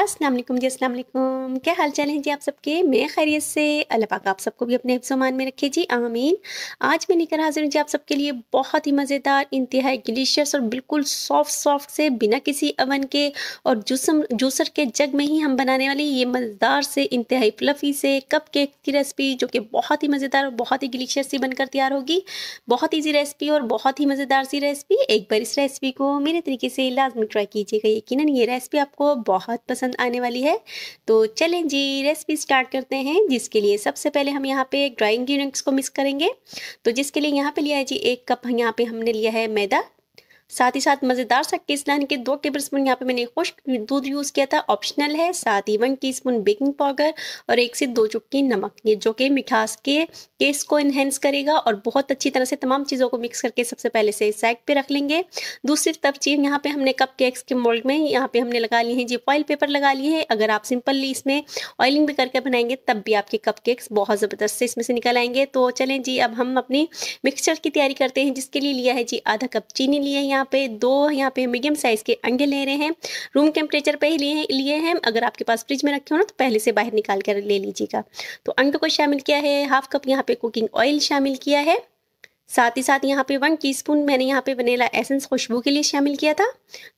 अस्सलाम वालेकुम जी अस्सलाम वालेकुम क्या हाल चाल है जी आप सबके? मैं खैरियत से, अल्लाह पाक आप सबको भी अपने हिफ्ज़ में रखे जी, आमीन। आज मैं लेकर हाजिर हूँ जी आप सबके लिए बहुत ही मज़ेदार, इंतहाई डिलीशियस और बिल्कुल सॉफ्ट सॉफ्ट से, बिना किसी अवन के और जूसम, जूसर के जग में ही हम बनाने वाले ये मज़ेदार से, इंतहाई फ्लफ़ी से कप केक की रेसिपी जो कि बहुत ही मज़ेदार और बहुत ही डिलीशियस सी बनकर तैयार होगी। बहुत ईजी रेसिपी और बहुत ही मज़ेदार सी रेसिपी एक बार इस रेसिपी को मेरे तरीके से लाजमी ट्राई कीजिएगा यकीन ये रेसिपी आपको बहुत पसंद आने वाली है। तो चलें जी रेसिपी स्टार्ट करते हैं, जिसके लिए सबसे पहले हम यहाँ पे ड्राइंग इंग्रीडियंट्स को मिक्स करेंगे। तो जिसके लिए यहाँ पे लिया है जी, एक कप यहाँ पे हमने लिया है मैदा। साथ ही साथ मज़ेदार सा केस के दो टेबल स्पून यहाँ पे मैंने खुश्क दूध यूज़ किया था ऑप्शनल है, साथ ही वन टीस्पून बेकिंग पाउडर और एक से दो चुटकी नमक, ये जो कि मिठास के केस को इन्हेंस करेगा और बहुत अच्छी तरह से तमाम चीज़ों को मिक्स करके सबसे पहले से साइड पे रख लेंगे। दूसरी तरफ़ चीज़ यहाँ पे हमने कप केक्स के मोल्ड में यहाँ पे हमने लगा लिए हैं जी फॉइल पेपर लगा लिए हैं। अगर आप सिंपली इसमें ऑयलिंग भी करके बनाएँगे, तब भी आपके कप केक्स बहुत ज़बरदस्त से इसमें से निकल आएँगे। तो चलें जी, अब हम अपनी मिक्सचर की तैयारी करते हैं, जिसके लिए लिया है जी आधा कप चीनी लिया है यहाँ पे दो, यहाँ पे मीडियम साइज़ के अंडे ले रहे हैं। रूम टेम्परेचर पे ही लिए हैं अगर आपके पास फ्रिज में रखे हो ना तो पहले से बाहर निकाल कर ले लीजिएगा। तो अंडे को शामिल किया है हाफ़ कप यहाँ पे कुकिंग ऑयल शामिल किया है। साथ ही साथ यहाँ पे वन टीस्पून मैंने यहाँ पे वनीला एसेंस खुशबू के लिए शामिल किया था,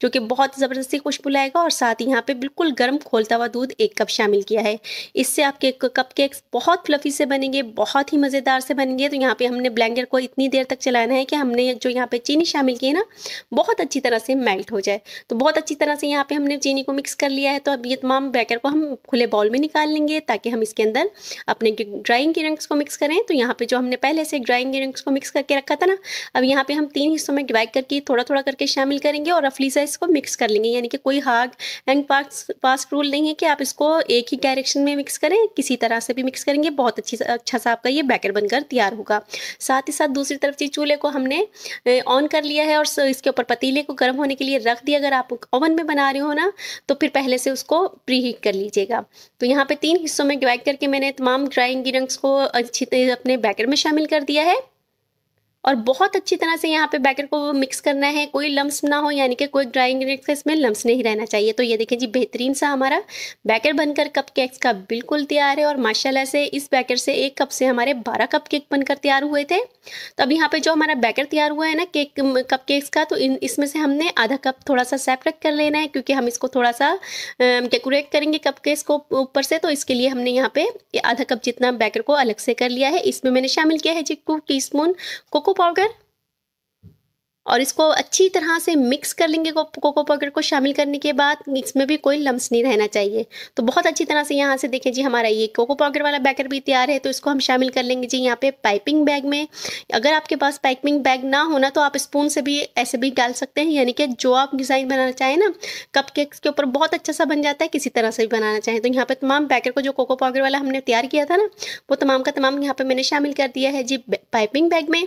जो कि बहुत ज़बरदस्ती खुशबू लाएगा और साथ ही यहाँ पे बिल्कुल गर्म खोलता हुआ दूध एक कप शामिल किया है। इससे आपके कप केक्स बहुत फ्लफी से बनेंगे, बहुत ही मज़ेदार से बनेंगे। तो यहाँ पे हमने ब्लेंडर को इतनी देर तक चलाना है कि हमने जो यहाँ पे चीनी शामिल की है ना, बहुत अच्छी तरह से मेल्ट हो जाए। तो बहुत अच्छी तरह से यहाँ पर हमने चीनी को मिक्स कर लिया है। तो अब ये तमाम बैटर को हम खुले बाउल में निकाल लेंगे ताकि हम इसके अंदर अपने ड्राइंग इंग्रीडियंट्स को मिक्स करें। तो यहाँ पर जो हमने पहले से ड्राइंग इंग्रीडियंट्स को मिक्स करके रखा था ना, अब यहाँ पे हम तीन हिस्सों में डिवाइड करके थोड़ा थोड़ा करके शामिल करेंगे और रफली से इसको मिक्स कर लेंगे। यानी कि कोई hard and pass fast rule नहीं है कि आप इसको एक ही डायरेक्शन में मिक्स करें, किसी तरह से भी मिक्स करेंगे। बहुत अच्छी अच्छा सा आपका ये बैटर बनकर तैयार होगा। साथ ही साथ दूसरी तरफ़ से चूल्हे को हमने ऑन कर लिया है और इसके ऊपर पतीले को गर्म होने के लिए रख दिया। अगर आप ओवन में बना रहे हो ना तो फिर पहले से उसको प्री हीट कर लीजिएगा। तो यहाँ पे तीन हिस्सों में डिवाइड करके मैंने तमाम ड्राई इंग्रीडियंट्स को अच्छी अपने बैटर में शामिल कर दिया है। और बहुत अच्छी तरह से यहाँ पे बैटर को मिक्स करना है। कोई लम्स ना हो, यानी कि कोई ड्राई इंग्रीडियंट्स का इसमें लम्स नहीं रहना चाहिए। तो ये देखिए जी, बेहतरीन सा हमारा बैटर बनकर कप केक्स का बिल्कुल तैयार है और माशाल्लाह से इस बैटर से एक कप से हमारे बारह कप केक बनकर तैयार हुए थे। तो अब यहाँ पे जो हमारा बैटर तैयार हुआ है ना केक कप केक्स का तो इसमें से हमने आधा कप थोड़ा सा सेपरेट कर लेना है, क्योंकि हम इसको थोड़ा सा डेकोरेट करेंगे कप केक्स को ऊपर से। तो इसके लिए हमने यहाँ पे आधा कप जितना बैटर को अलग से कर लिया है। इसमें मैंने शामिल किया है जी two teaspoon cocoa cocoa powder और इसको अच्छी तरह से मिक्स कर लेंगे कोको पाउडर को शामिल करने के बाद, इसमें भी कोई लम्स नहीं रहना चाहिए। तो बहुत अच्छी तरह से यहाँ से देखें जी, हमारा ये कोको पाउडर वाला बैकर भी तैयार है तो इसको हम शामिल कर लेंगे जी यहाँ पे पाइपिंग बैग में। अगर आपके पास पाइपिंग बैग ना होना तो आप स्पून से भी ऐसे भी डाल सकते हैं, यानी कि जो आप डिज़ाइन बनाना चाहें ना कप केक्स के ऊपर बहुत अच्छा सा बन जाता है, किसी तरह से भी बनाना चाहें। तो यहाँ पे तमाम बैकर को जो कोको पाउडर वाला हमने तैयार किया था ना, वो तमाम का तमाम यहाँ पे मैंने शामिल कर दिया है जी पाइपिंग बैग में।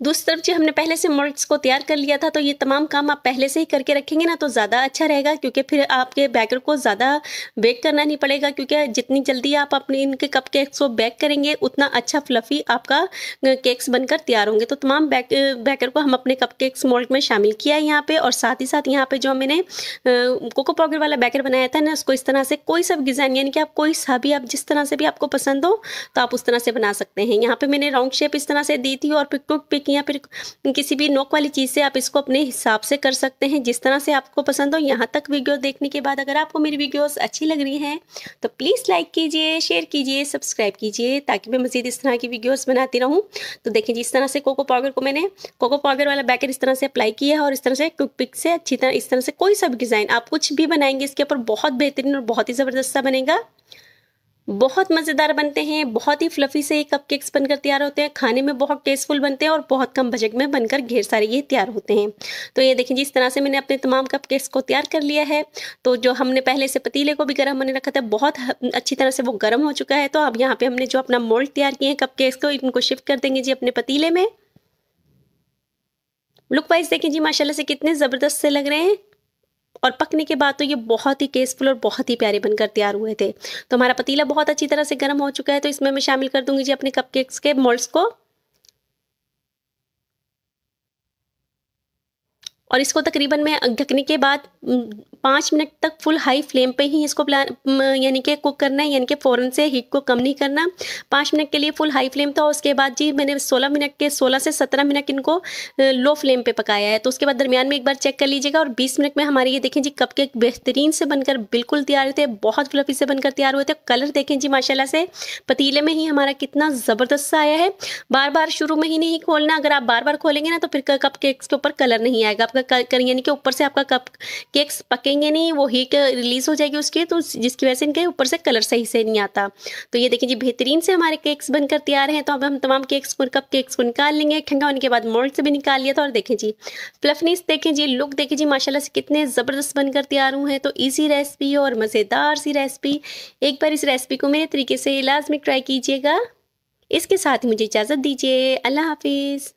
दूसरी तरफ़ जो, हमने पहले से मोल्ड्स को तैयार कर लिया था तो ये तमाम काम आप पहले से ही करके रखेंगे ना तो ज़्यादा अच्छा रहेगा, क्योंकि फिर आपके बैकर को ज़्यादा बेक करना नहीं पड़ेगा, क्योंकि जितनी जल्दी आप अपने इनके कप केक्स को बेक करेंगे, उतना अच्छा फ्लफ़ी आपका केक्स बनकर तैयार होंगे। तो तमाम बैक बैकर को हम अपने कप केक्स मोल्ड में शामिल किया है यहाँ पर और साथ ही साथ यहाँ पर जो मैंने कोको पाउडर वाला बैकर बनाया था ना, उसको इस तरह से कोई सा डिज़ाइन यानी कि आप कोई सा भी, आप जिस तरह से भी आपको पसंद हो तो आप उस तरह से बना सकते हैं। यहाँ पर मैंने राउंड शेप इस तरह से दी थी, और टूट पिक या फिर किसी भी नोक वाली चीज़ से आप इसको अपने हिसाब से कर सकते हैं। जिस तरह से आपको पसंद हो, यहाँ तक वीडियो देखने के बाद अगर आपको मेरी वीडियोस अच्छी लग रही हैं तो प्लीज़ लाइक कीजिए, शेयर कीजिए, सब्सक्राइब कीजिए, ताकि मैं मज़ीद इस तरह की वीडियोज़ बनाती रहूँ। तो देखिए जिस तरह से कोको पाउडर को मैंने, कोको पाउडर वाला बैकर इस तरह से अप्लाई किया है और इस तरह से टूथ पिक से अच्छी तरह, इस तरह से कोई सा भी डिज़ाइन आप कुछ भी बनाएँगे, इसके ऊपर बहुत बेहतरीन और बहुत ही ज़बरदस्त सा बनेगा। बहुत मज़ेदार बनते हैं, बहुत ही फ्लफ़ी से कप केक्स बनकर तैयार होते हैं, खाने में बहुत टेस्टफुल बनते हैं और बहुत कम बजट में बनकर ढेर सारे ये तैयार होते हैं। तो ये देखें जिस तरह से मैंने अपने तमाम कप केक्स को तैयार कर लिया है। तो जो हमने पहले से पतीले को भी गर्म होने रखा था, बहुत अच्छी तरह से वो गर्म हो चुका है। तो अब यहाँ पर हमने जो अपना मोल्ड तैयार किए हैं कप केक्स को, इनको शिफ्ट कर देंगे जी अपने पतीले में। लुक वाइज देखें जी, माशाल्लाह से कितने ज़बरदस्त से लग रहे हैं। और पकने के बाद तो ये बहुत ही टेस्टफुल और बहुत ही प्यारे बनकर तैयार हुए थे। तो हमारा पतीला बहुत अच्छी तरह से गर्म हो चुका है तो इसमें मैं शामिल कर दूँगी जी अपने कपकेक्स के मोल्ड्स को। और इसको तकरीबन मैं ढकने के बाद पाँच मिनट तक फुल हाई फ्लेम पे ही इसको यानी कि कुक करना है, यानी कि फ़ौरन से हीट को कम नहीं करना। पाँच मिनट के लिए फुल हाई फ्लेम था, उसके बाद जी मैंने सोलह मिनट के, सोलह से सत्रह मिनट इनको लो फ्लेम पे पकाया है। तो उसके बाद दरमियान में एक बार चेक कर लीजिएगा और बीस मिनट में हमारे ये देखें जी कप केक बेहतरीन से बनकर बिल्कुल तैयार हुए थे, बहुत फ्लफी से बनकर तैयार हुए थे। कलर देखें जी माशाला से, पतीले में ही हमारा कितना ज़बरदस्त सा आया है। बार बार शुरू में ही नहीं खोलना, अगर आप बार बार खोलेंगे ना तो फिर कप केक्स के ऊपर कलर नहीं आएगा। यानी कि ऊपर से आपका कप, केक्स पकेंगे नहीं, वो हीट रिलीज़ हो जाएगी उसकी तो जिसकी वजह से इनके ऊपर से कलर सही से नहीं आता। तो ये देखिए जी, बेहतरीन से हमारे केक्स बनकर तैयार हैं। तो अब हम तमाम केक्स को कप केक्स को निकाल लेंगे, ठंडा होने के बाद मोल्ड से भी निकाल लिया था और देखें जी फ्लफनीस देखें जी लुक देखें जी, माशाल्लाह से कितने ज़बरदस्त बनकर तैयार हुए हैं। तो ईजी रेसिपी और मज़ेदार सी रेसिपी एक बार इस रेसिपी को मेरे तरीके से लाजमी ट्राई कीजिएगा। इसके साथ मुझे इजाज़त दीजिए। अल्लाह हाफिज़।